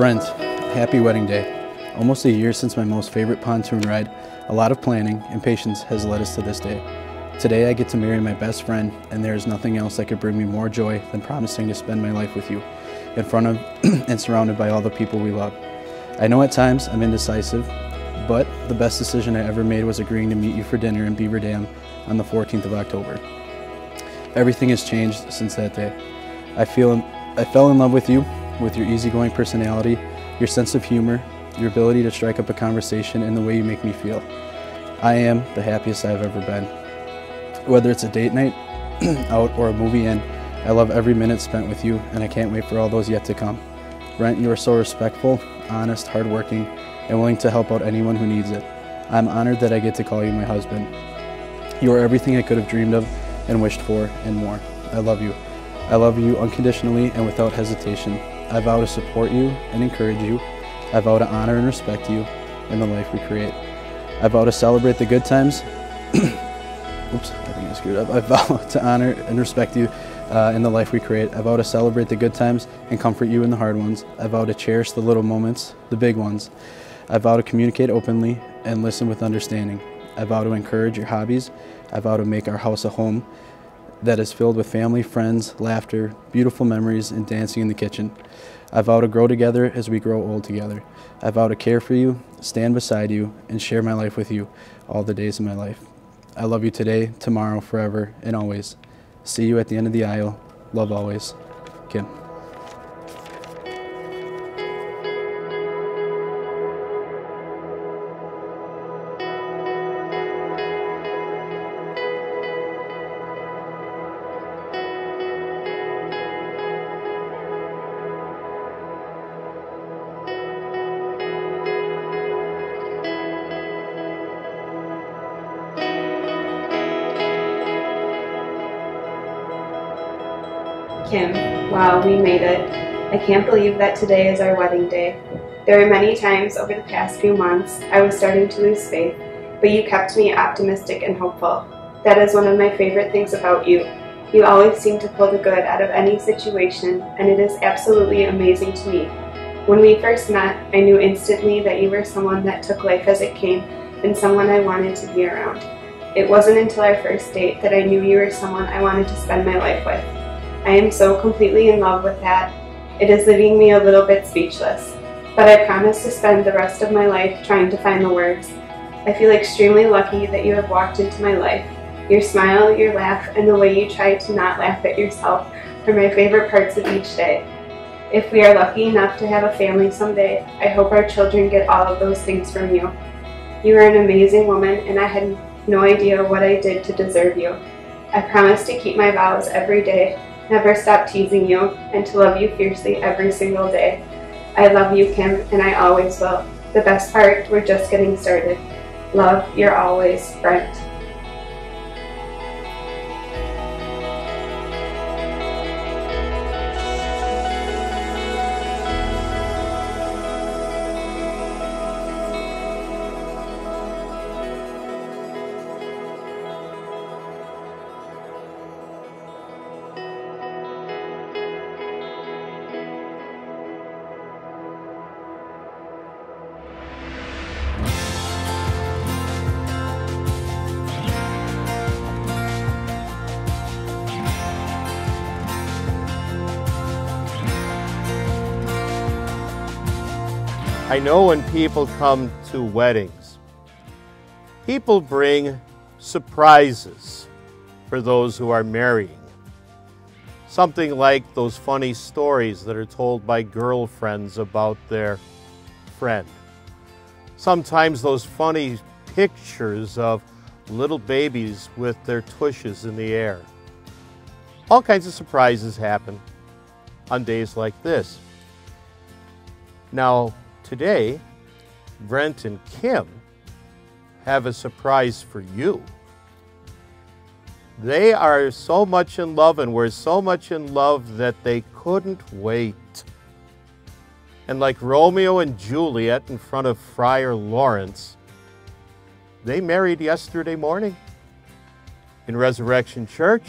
Brent, happy wedding day. Almost a year since my most favorite pontoon ride, a lot of planning and patience has led us to this day. Today I get to marry my best friend and there is nothing else that could bring me more joy than promising to spend my life with you, in front of and surrounded by all the people we love. I know at times I'm indecisive, but the best decision I ever made was agreeing to meet you for dinner in Beaver Dam on the 14th of October. Everything has changed since that day. I feel I fell in love with you, with your easygoing personality, your sense of humor, your ability to strike up a conversation, and the way you make me feel. I am the happiest I've ever been. Whether it's a date night, out, or a movie in, I love every minute spent with you, and I can't wait for all those yet to come. Brent, you are so respectful, honest, hardworking, and willing to help out anyone who needs it. I'm honored that I get to call you my husband. You are everything I could have dreamed of and wished for, and more. I love you. I love you unconditionally and without hesitation. I vow to support you and encourage you. I vow to honor and respect you in the life we create. I vow to celebrate the good times. Oops, I think I screwed up. I vow to honor and respect you uh, in the life we create. I vow to celebrate the good times and comfort you in the hard ones. I vow to cherish the little moments, the big ones. I vow to communicate openly and listen with understanding. I vow to encourage your hobbies. I vow to make our house a home that is filled with family, friends, laughter, beautiful memories, and dancing in the kitchen. I vow to grow together as we grow old together. I vow to care for you, stand beside you, and share my life with you all the days of my life. I love you today, tomorrow, forever, and always. See you at the end of the aisle. Love always. Kim. Kim, wow, we made it. I can't believe that today is our wedding day. There were many times over the past few months I was starting to lose faith, but you kept me optimistic and hopeful. That is one of my favorite things about you. You always seem to pull the good out of any situation, and it is absolutely amazing to me. When we first met, I knew instantly that you were someone that took life as it came and someone I wanted to be around. It wasn't until our first date that I knew you were someone I wanted to spend my life with. I am so completely in love with that. It is leaving me a little bit speechless, but I promise to spend the rest of my life trying to find the words. I feel extremely lucky that you have walked into my life. Your smile, your laugh, and the way you try to not laugh at yourself are my favorite parts of each day. If we are lucky enough to have a family someday, I hope our children get all of those things from you. You are an amazing woman, and I had no idea what I did to deserve you. I promise to keep my vows every day never stop teasing you, and to love you fiercely every single day. I love you, Kim, and I always will. The best part, we're just getting started. Love, you're always Brent. I know when people come to weddings, people bring surprises for those who are marrying. Something like those funny stories that are told by girlfriends about their friend. Sometimes those funny pictures of little babies with their tushes in the air. All kinds of surprises happen on days like this. Now, Today, Brent and Kim have a surprise for you. They are so much in love and were so much in love that they couldn't wait. And like Romeo and Juliet in front of Friar Lawrence, they married yesterday morning in Resurrection Church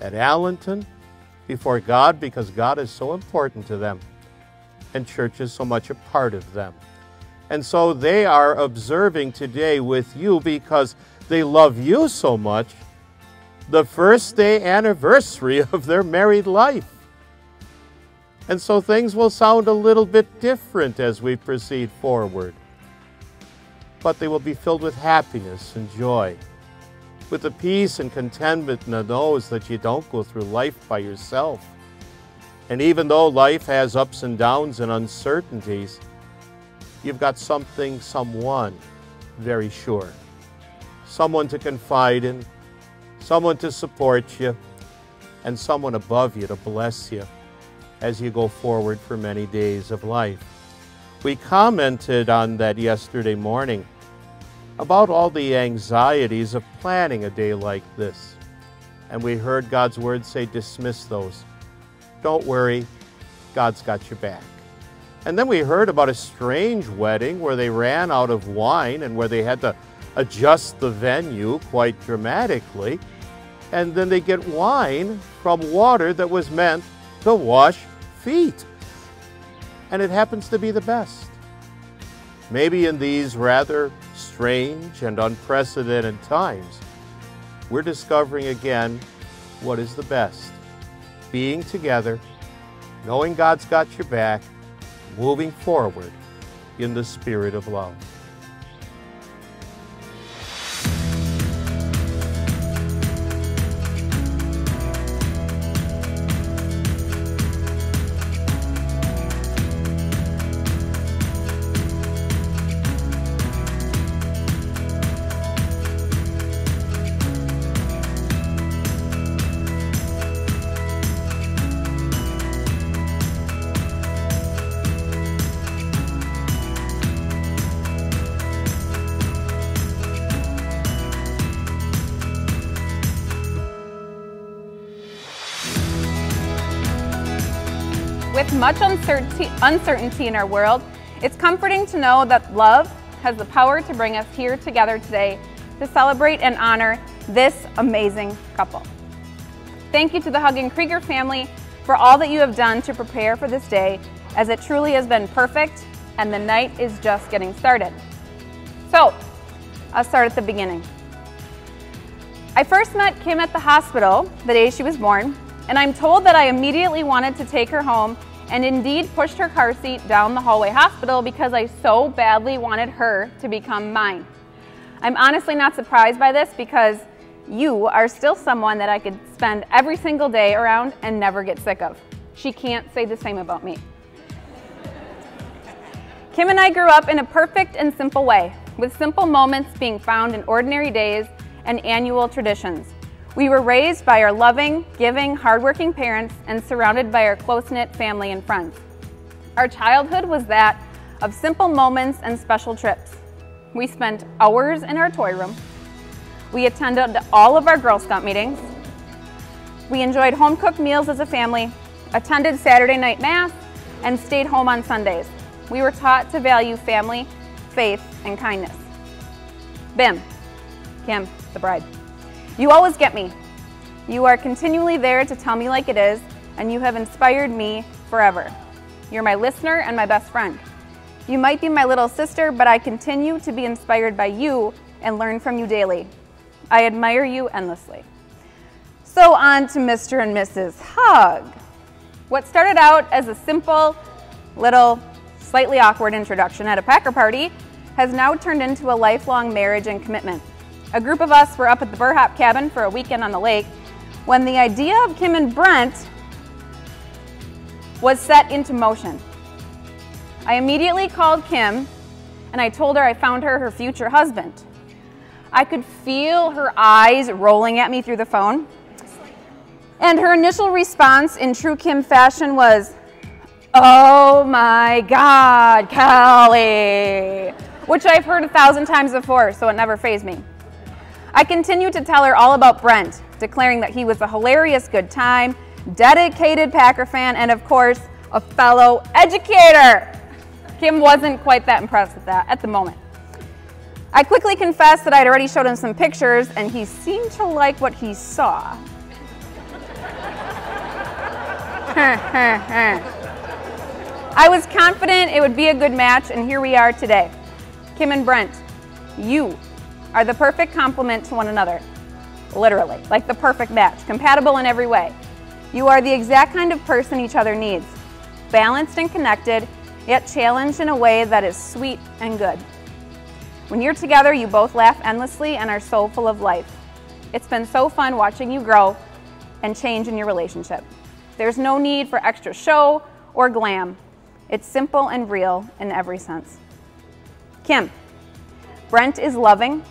at Allenton before God because God is so important to them. And church is so much a part of them. And so they are observing today with you because they love you so much the first day anniversary of their married life. And so things will sound a little bit different as we proceed forward. But they will be filled with happiness and joy, with the peace and contentment that knows that you don't go through life by yourself. And even though life has ups and downs and uncertainties, you've got something, someone very sure. Someone to confide in, someone to support you, and someone above you to bless you as you go forward for many days of life. We commented on that yesterday morning about all the anxieties of planning a day like this. And we heard God's word say, dismiss those. Don't worry, God's got your back. And then we heard about a strange wedding where they ran out of wine and where they had to adjust the venue quite dramatically. And then they get wine from water that was meant to wash feet. And it happens to be the best. Maybe in these rather strange and unprecedented times, we're discovering again what is the best being together, knowing God's got your back, moving forward in the spirit of love. Much uncertainty, uncertainty in our world, it's comforting to know that love has the power to bring us here together today to celebrate and honor this amazing couple. Thank you to the Hug and Krieger family for all that you have done to prepare for this day, as it truly has been perfect and the night is just getting started. So, I'll start at the beginning. I first met Kim at the hospital the day she was born, and I'm told that I immediately wanted to take her home and indeed pushed her car seat down the hallway hospital because I so badly wanted her to become mine. I'm honestly not surprised by this because you are still someone that I could spend every single day around and never get sick of. She can't say the same about me. Kim and I grew up in a perfect and simple way, with simple moments being found in ordinary days and annual traditions. We were raised by our loving, giving, hardworking parents and surrounded by our close-knit family and friends. Our childhood was that of simple moments and special trips. We spent hours in our toy room. We attended all of our Girl Scout meetings. We enjoyed home-cooked meals as a family, attended Saturday night mass, and stayed home on Sundays. We were taught to value family, faith, and kindness. Bim, Kim, the bride. You always get me. You are continually there to tell me like it is, and you have inspired me forever. You're my listener and my best friend. You might be my little sister, but I continue to be inspired by you and learn from you daily. I admire you endlessly. So on to Mr. and Mrs. Hug. What started out as a simple, little, slightly awkward introduction at a Packer party has now turned into a lifelong marriage and commitment. A group of us were up at the Burhop cabin for a weekend on the lake when the idea of Kim and Brent was set into motion. I immediately called Kim and I told her I found her her future husband. I could feel her eyes rolling at me through the phone. And her initial response in true Kim fashion was, Oh my God, Kelly, which I've heard a thousand times before, so it never fazed me. I continued to tell her all about Brent, declaring that he was a hilarious good time, dedicated Packer fan, and of course, a fellow educator. Kim wasn't quite that impressed with that at the moment. I quickly confessed that I'd already showed him some pictures, and he seemed to like what he saw. I was confident it would be a good match, and here we are today. Kim and Brent, you are the perfect complement to one another. Literally, like the perfect match, compatible in every way. You are the exact kind of person each other needs. Balanced and connected, yet challenged in a way that is sweet and good. When you're together, you both laugh endlessly and are so full of life. It's been so fun watching you grow and change in your relationship. There's no need for extra show or glam. It's simple and real in every sense. Kim, Brent is loving,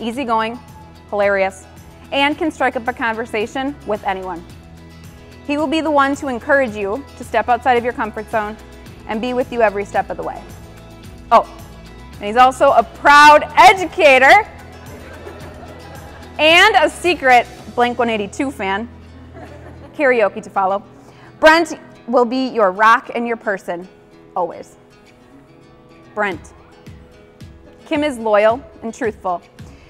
easygoing, hilarious, and can strike up a conversation with anyone. He will be the one to encourage you to step outside of your comfort zone and be with you every step of the way. Oh, and he's also a proud educator and a secret Blink 182 fan. Karaoke to follow. Brent will be your rock and your person, always. Brent. Kim is loyal and truthful.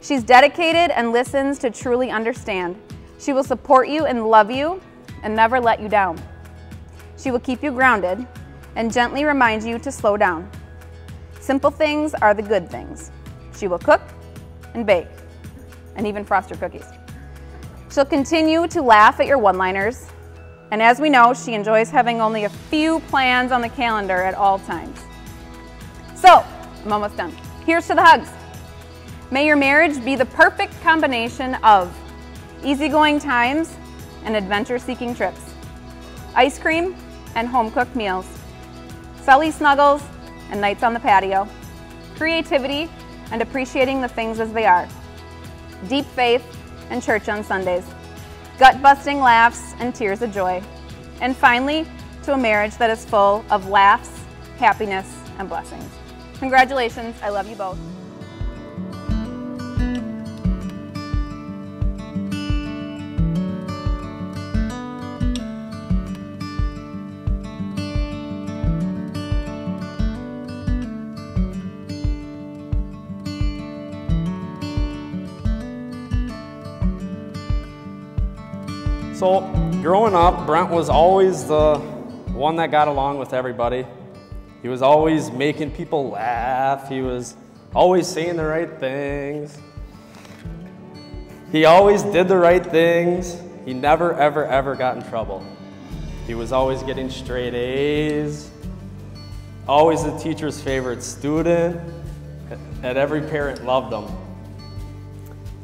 She's dedicated and listens to truly understand. She will support you and love you and never let you down. She will keep you grounded and gently remind you to slow down. Simple things are the good things. She will cook and bake and even frost your cookies. She'll continue to laugh at your one-liners, and as we know, she enjoys having only a few plans on the calendar at all times. So, I'm almost done. Here's to the hugs. May your marriage be the perfect combination of easygoing times and adventure-seeking trips, ice cream and home-cooked meals, Sully snuggles and nights on the patio, creativity and appreciating the things as they are, deep faith and church on Sundays, gut-busting laughs and tears of joy, and finally, to a marriage that is full of laughs, happiness, and blessings. Congratulations, I love you both. So, growing up, Brent was always the one that got along with everybody. He was always making people laugh. He was always saying the right things. He always did the right things. He never, ever, ever got in trouble. He was always getting straight A's, always the teacher's favorite student, and every parent loved him.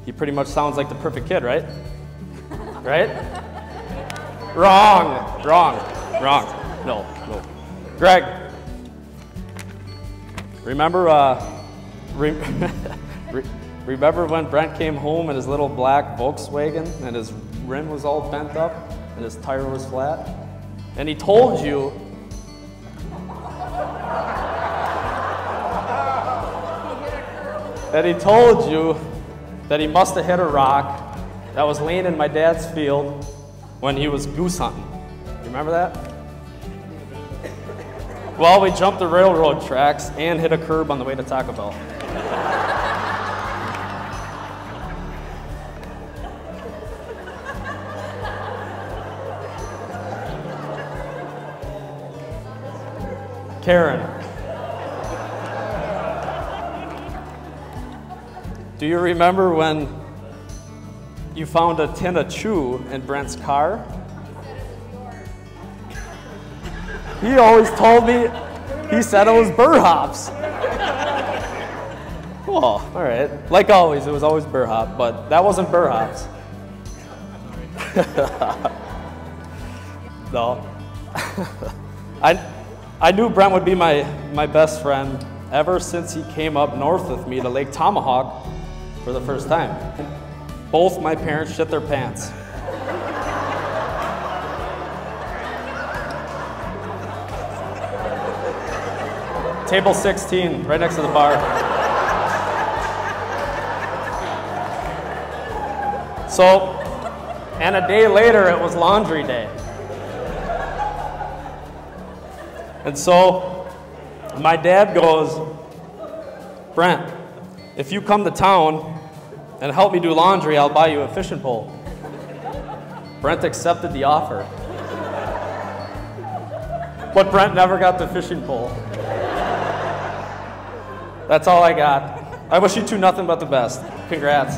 He pretty much sounds like the perfect kid, right? right? Wrong, wrong, wrong. No, no. Greg, remember, uh, re re remember when Brent came home in his little black Volkswagen and his rim was all bent up and his tire was flat? And he told you that he told you that he must have hit a rock that was laying in my dad's field when he was goose hunting. You remember that? Well, we jumped the railroad tracks and hit a curb on the way to Taco Bell. Karen. Do you remember when you found a tin of chew in Brent's car. He always told me, he said it was Burhop's. Cool, all right. Like always, it was always Burhop, but that wasn't Burhop's. no. I, I knew Brent would be my, my best friend ever since he came up north with me to Lake Tomahawk for the first time. Both my parents shit their pants. Table 16, right next to the bar. So, and a day later, it was laundry day. And so, my dad goes, Brent, if you come to town, and help me do laundry, I'll buy you a fishing pole. Brent accepted the offer. but Brent never got the fishing pole. That's all I got. I wish you two nothing but the best. Congrats.